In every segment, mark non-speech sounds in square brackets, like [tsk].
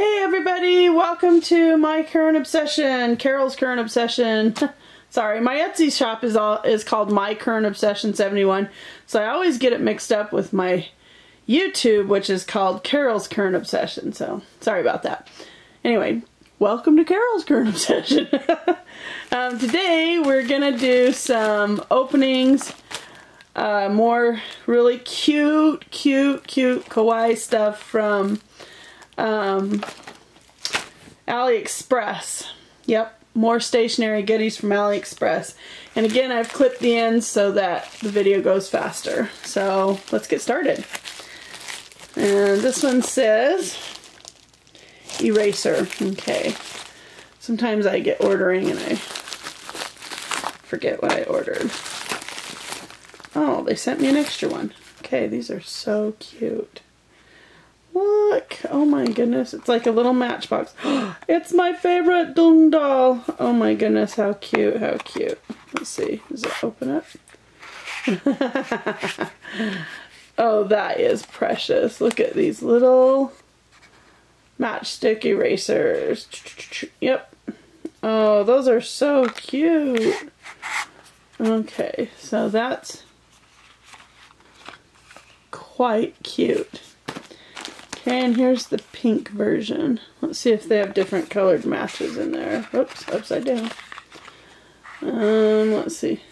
Hey everybody, welcome to my current obsession, Carol's current obsession. [laughs] Sorry, my Etsy shop is all is called My Current Obsession 71. So I always get it mixed up with my YouTube, which is called Carol's Current Obsession. So sorry about that. Anyway, welcome to Carol's Current [laughs] Obsession. um, today we're gonna do some openings, uh, more really cute, cute, cute kawaii stuff from um, AliExpress. Yep, more stationery goodies from AliExpress. And again, I've clipped the ends so that the video goes faster. So let's get started. And this one says eraser. Okay. Sometimes I get ordering and I forget what I ordered. Oh, they sent me an extra one. Okay, these are so cute. Look! Oh my goodness, it's like a little matchbox. [gasps] it's my favorite Ddung doll! Oh my goodness, how cute, how cute. Let's see, does it open up? [laughs] oh, that is precious. Look at these little matchstick erasers. [tsk] Yep. Oh, those are so cute. Okay, so that's quite cute. Okay, and here's the pink version. Let's see if they have different colored matches in there. Oops, upside down. Um, let's see.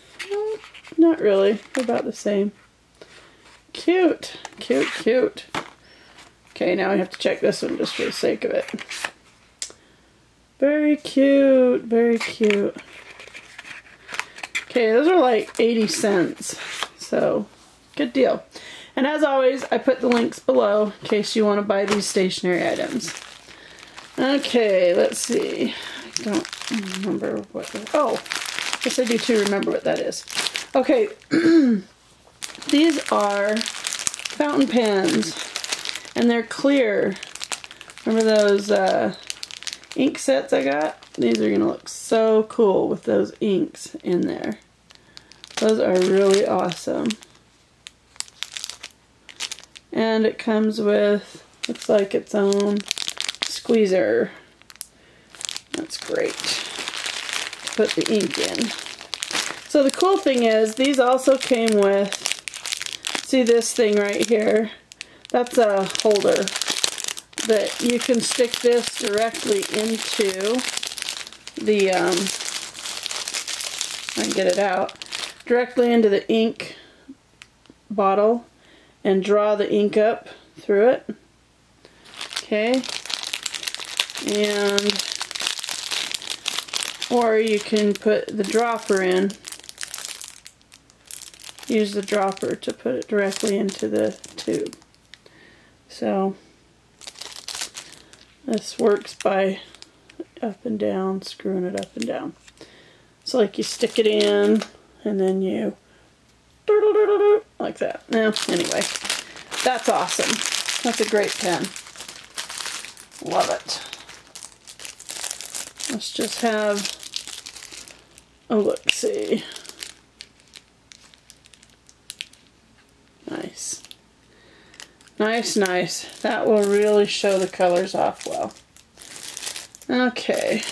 not really. They're about the same. Cute. Cute, cute. Okay, now I have to check this one just for the sake of it. Very cute. Very cute. Okay, those are like 80 cents. So, good deal. And as always, I put the links below in case you want to buy these stationery items. Okay, let's see. I don't remember what. Oh, yes, I do too remember what that is. Okay, [clears throat] these are fountain pens, and they're clear. Remember those uh, ink sets I got? These are going to look so cool with those inks in there. Those are really awesome. And it comes with, looks like its own squeezer. That's great. Put the ink in. So the cool thing is, these also came with, see this thing right here? That's a holder that you can stick this directly into the, um, I can get it out, directly into the ink bottle and draw the ink up through it. Okay. And, or you can put the dropper in. Use the dropper to put it directly into the tube. So, this works by up and down, screwing it up and down. It's like you stick it in and then you like that. Now, anyway, that's awesome. That's a great pen. Love it. Let's just have a look-see. Nice. Nice, nice. That will really show the colors off well. Okay.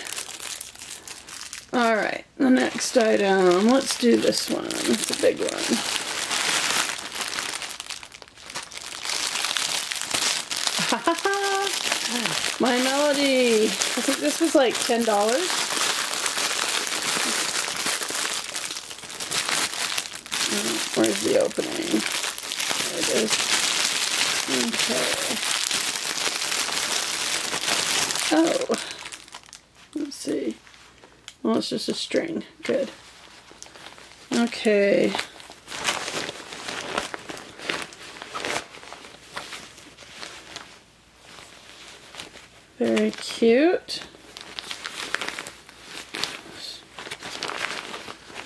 Alright, the next item. Let's do this one. It's a big one. [laughs] My Melody. I think this was like $10. Uh, where's the opening? There it is. Okay. Oh. Well, it's just a string. Good. Okay. Very cute.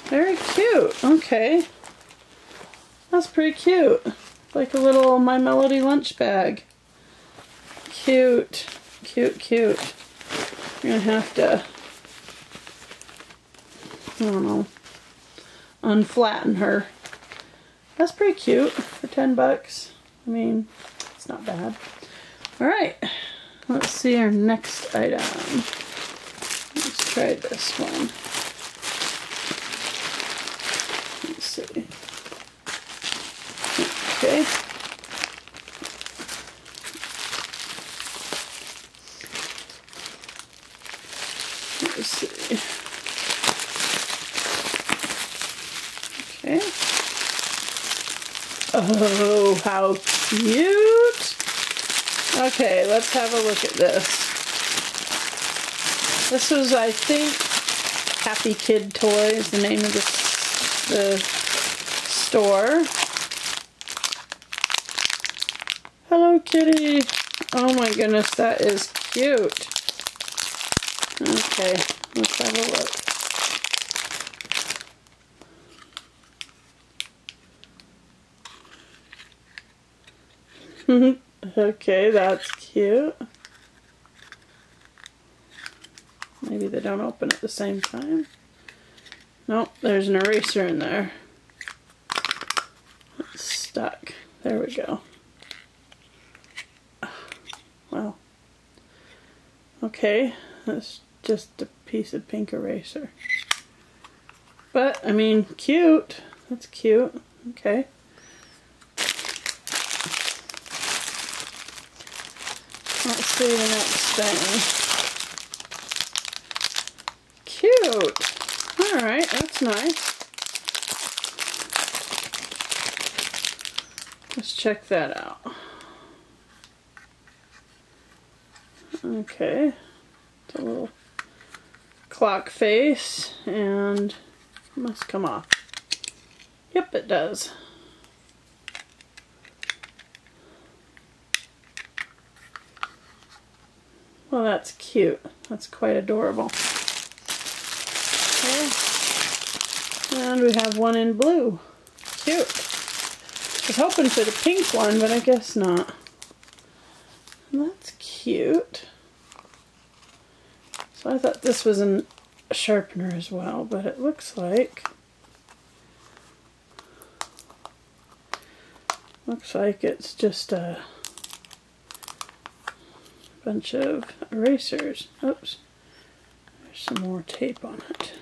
Very cute. Okay. That's pretty cute. Like a little My Melody lunch bag. Cute. Cute, cute. You're gonna have to, don't know, unflatten her. That's pretty cute for 10 bucks. I mean, it's not bad. All right. let's see our next item. Let's try this one. Let's see. Okay. Let's see. Okay. Oh, how cute! Okay, let's have a look at this. This was, I think, Happy Kid Toys, the name of the, the store. Hello Kitty! Oh my goodness, that is cute. Okay, let's have a look. [laughs] okay, that's cute. Maybe they don't open at the same time. Nope, there's an eraser in there. It's stuck. There we go. Wow. Okay, that's just a piece of pink eraser. But, I mean, cute. That's cute. Okay. Let's see the next thing. Cute. Alright, that's nice. Let's check that out. Okay. It's a little clock face and must come off. Yep, it does. Well, that's cute. That's quite adorable. Okay. And we have one in blue. Cute. I was hoping for the pink one, but I guess not. that's cute. So I thought this was an, a sharpener as well, but it looks like looks like it's just a bunch of erasers. Oops. There's some more tape on it.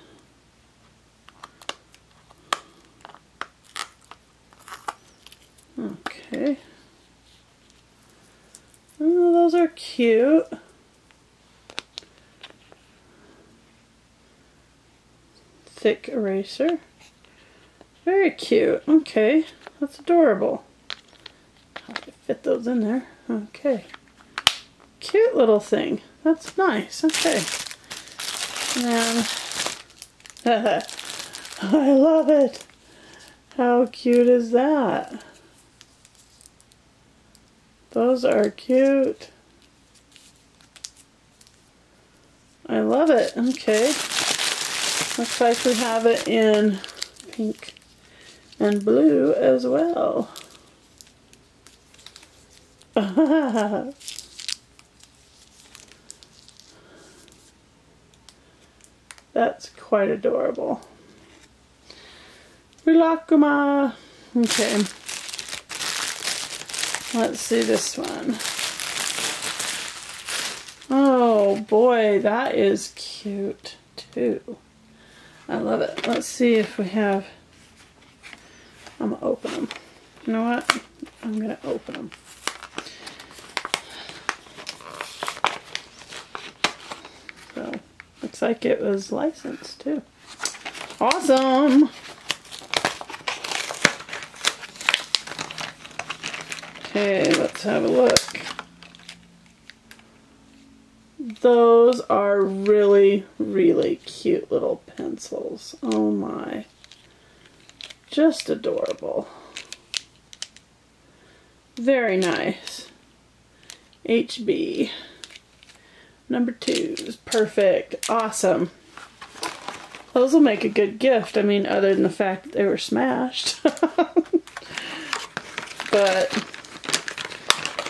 Okay. Oh, those are cute. Thick eraser. Very cute. Okay. That's adorable. How to fit those in there. Okay. Cute little thing. That's nice. Okay. And [laughs] I love it. How cute is that? Those are cute. I love it. Okay. Looks like we have it in pink and blue as well. [laughs] That's quite adorable. Rilakkuma. Okay. Let's see this one. Oh boy, that is cute too. I love it. Let's see if we have, I'm gonna open them. You know what? I'm gonna open them. Looks like it was licensed too. Awesome! Okay, let's have a look. Those are really, really cute little pencils. Oh my. Just adorable. Very nice. HB. Number two is perfect. Awesome. Those will make a good gift. I mean, other than the fact that they were smashed. [laughs] but,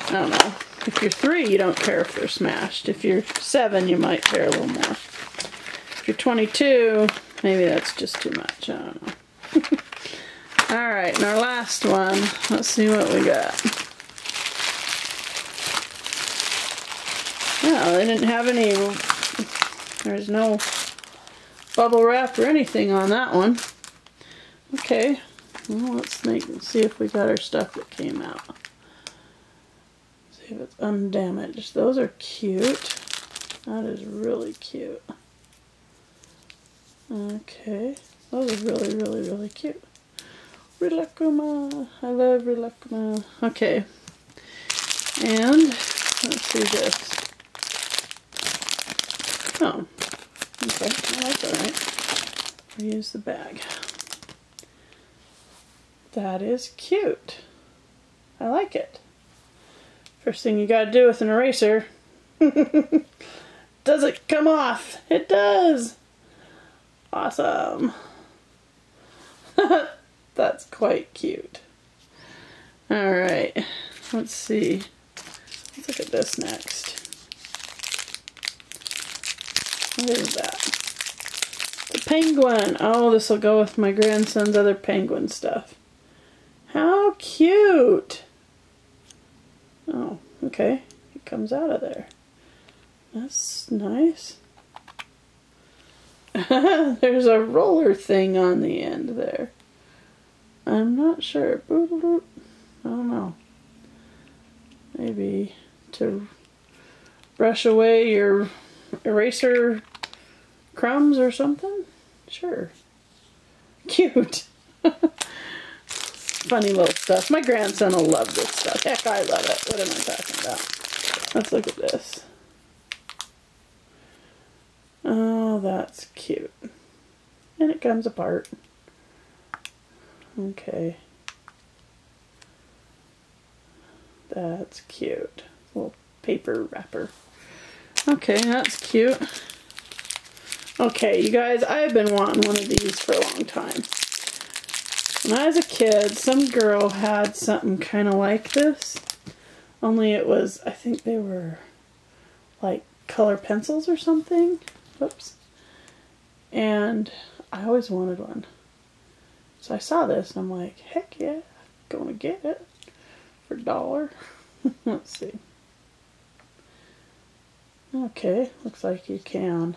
I don't know. If you're three, you don't care if they're smashed. If you're seven, you might care a little more. If you're 22, maybe that's just too much. I don't know. [laughs] Alright, and our last one. Let's see what we got. Yeah, they didn't have any, there's no bubble wrap or anything on that one. Okay, well, let's make see if we got our stuff that came out. See if it's undamaged. Those are cute. That is really cute. Okay, those are really, really, really cute. Rilakkuma. I love Rilakkuma. Okay. And let's see this. Oh. Okay. Well, that's alright. Reuse the bag. That is cute. I like it. First thing you gotta do with an eraser. [laughs] does it come off? It does! Awesome. [laughs] That's quite cute. Alright, let's see. Let's look at this next. What is that? The penguin. Oh, this will go with my grandson's other penguin stuff. How cute! Oh, okay. It comes out of there. That's nice. [laughs] There's a roller thing on the end there. I'm not sure. I don't know. Maybe to brush away your eraser crumbs or something? Sure. Cute. [laughs] Funny little stuff. My grandson will love this stuff. Heck, I love it. What am I talking about? Let's look at this. Oh, that's cute. And it comes apart. Okay. That's cute. Little paper wrapper. Okay, that's cute. Okay, you guys, I've been wanting one of these for a long time. When I was a kid, some girl had something kind of like this. Only it was, I think they were like color pencils or something. Whoops. And I always wanted one. So I saw this and I'm like, heck yeah, gonna get it for a dollar. [laughs] Let's see. Okay, looks like you can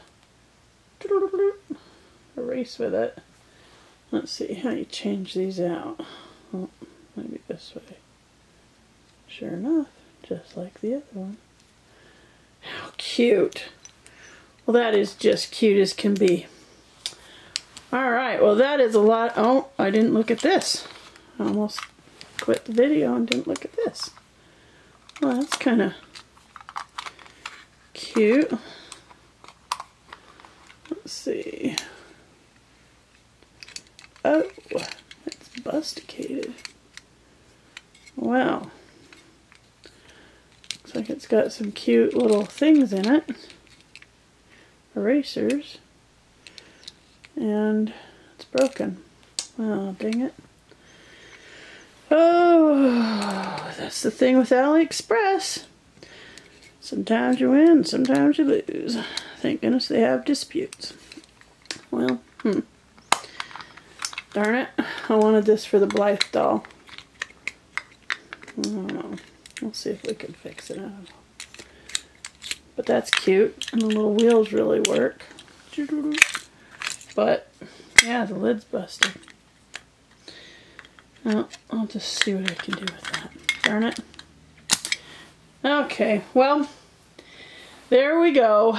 erase with it. Let's see how you change these out. Oh, maybe this way. Sure enough, just like the other one. How cute. Well, that is just cute as can be. Alright, well that is a lot. Oh, I didn't look at this. I almost quit the video and didn't look at this. Well, that's kind of cute. See. Oh, it's busticated. Wow. Looks like it's got some cute little things in it. Erasers and it's broken. Oh, dang it. Oh, that's the thing with AliExpress. Sometimes you win, sometimes you lose. Thank goodness they have disputes. Well, hmm. Darn it. I wanted this for the Blythe doll. I don't know. We'll see if we can fix it out. But that's cute. And the little wheels really work. But, yeah, the lid's busted. Well, I'll just see what I can do with that. Darn it. Okay, well, there we go.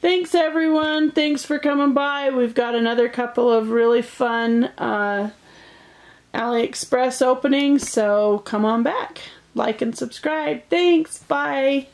Thanks everyone. Thanks for coming by. We've got another couple of really fun uh, AliExpress openings, so come on back. Like and subscribe. Thanks. Bye.